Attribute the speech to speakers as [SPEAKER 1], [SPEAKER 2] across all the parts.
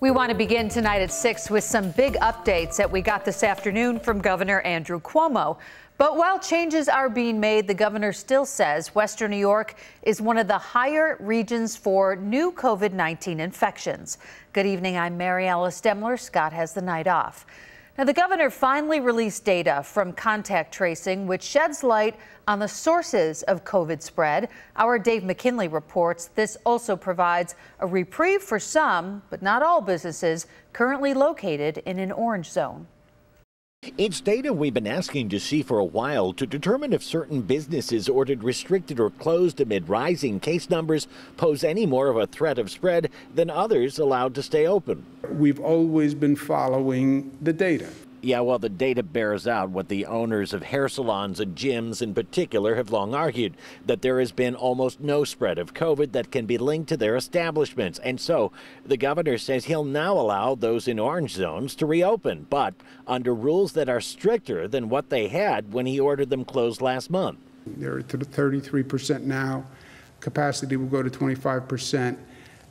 [SPEAKER 1] We want to begin tonight at 6 with some big updates that we got this afternoon from Governor Andrew Cuomo. But while changes are being made, the governor still says Western New York is one of the higher regions for new COVID 19 infections. Good evening. I'm Mary Alice Demler. Scott has the night off. Now, the governor finally released data from contact tracing, which sheds light on the sources of COVID spread. Our Dave McKinley reports this also provides a reprieve for some, but not all businesses currently located in an orange zone.
[SPEAKER 2] It's data we've been asking to see for a while to determine if certain businesses ordered restricted or closed amid rising case numbers pose any more of a threat of spread than others allowed to stay open.
[SPEAKER 3] We've always been following the data.
[SPEAKER 2] Yeah, well, the data bears out what the owners of hair salons and gyms in particular have long argued that there has been almost no spread of COVID that can be linked to their establishments. And so the governor says he'll now allow those in orange zones to reopen, but under rules that are stricter than what they had when he ordered them closed last month.
[SPEAKER 3] They're at 33% now. Capacity will go to 25%.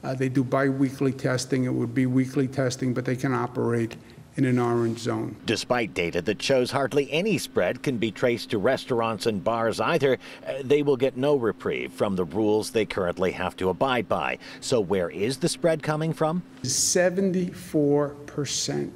[SPEAKER 3] Uh, they do biweekly testing. It would be weekly testing, but they can operate in an orange zone.
[SPEAKER 2] Despite data that shows hardly any spread can be traced to restaurants and bars either, uh, they will get no reprieve from the rules they currently have to abide by. So where is the spread coming from?
[SPEAKER 3] 74%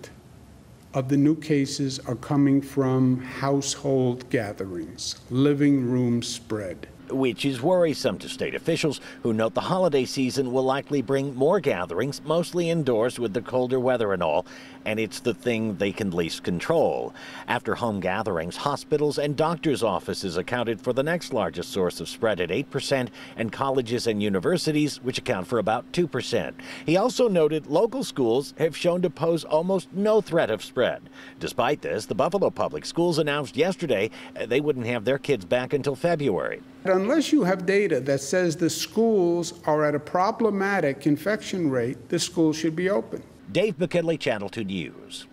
[SPEAKER 3] of the new cases are coming from household gatherings, living room spread
[SPEAKER 2] which is worrisome to state officials who note the holiday season will likely bring more gatherings, mostly indoors with the colder weather and all, and it's the thing they can least control. After home gatherings, hospitals and doctors' offices accounted for the next largest source of spread at 8%, and colleges and universities, which account for about 2%. He also noted local schools have shown to pose almost no threat of spread. Despite this, the Buffalo Public Schools announced yesterday uh, they wouldn't have their kids back until February
[SPEAKER 3] unless you have data that says the schools are at a problematic infection rate, the schools should be open.
[SPEAKER 2] Dave McKinley, Channel 2 News.